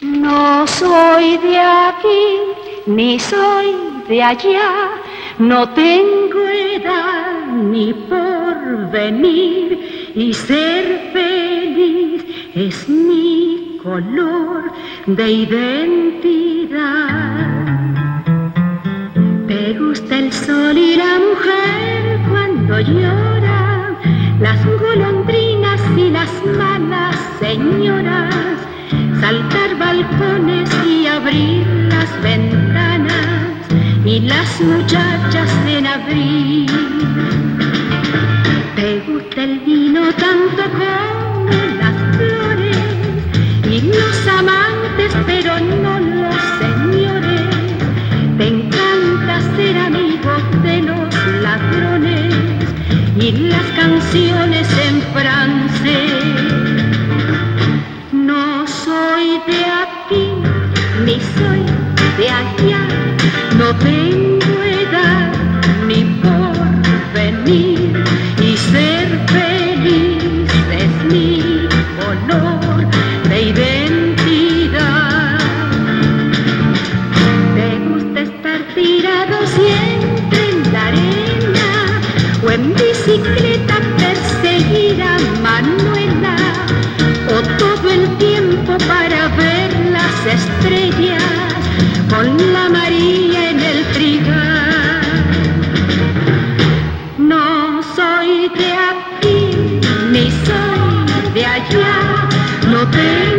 No soy de aquí, ni soy de allá, no tengo edad ni por venir y ser feliz es mi color de identidad. Me gusta el sol y la mujer cuando llora, las golondrinas y las malas señoras, saltar balcones y abrir las ventanas y las muchachas en abril. Te gusta el vino tanto como las flores y los amantes, pero no los señores. Te encanta ser amigo de los ladrones y las canciones en francés. No tengo edad ni por venir y ser feliz es mi honor de identidad. ¿Te gusta estar tirado siempre en la arena o en bicicleta perseguir a Manuela o todo el tiempo para ver las estrellas con la marina? soy de aquí, ni soy de allá, no tengo